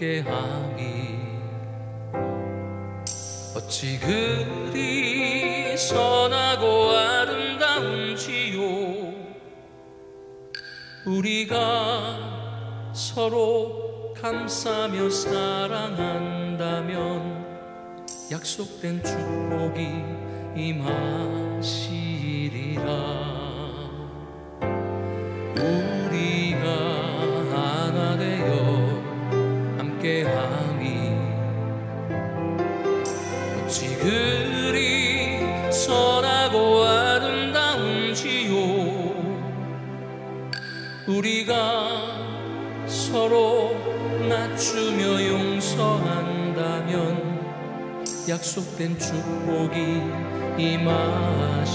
함께함이 어찌 그리 선하고 아름다운지요? 우리가 서로 감싸며 사랑한다면 약속된 축복이 임하시리라 어찌 그리 선하고 아름다운지요. 우리가 서로 낮추며 용서한다면 약속된 축복이 임하시리라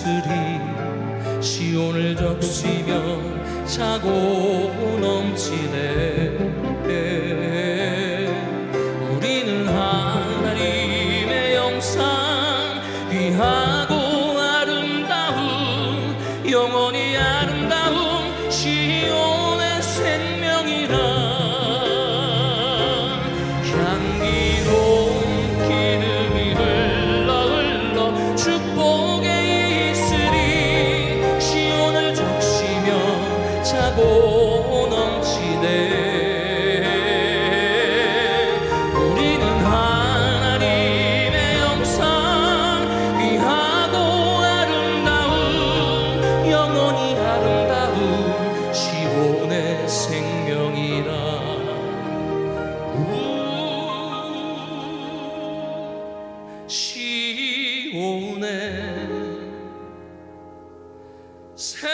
예술이 시온을 적시며 자고 넘치네. 우리는 하나님의 영상 귀하고 아름다운 영원히 아름다운 Say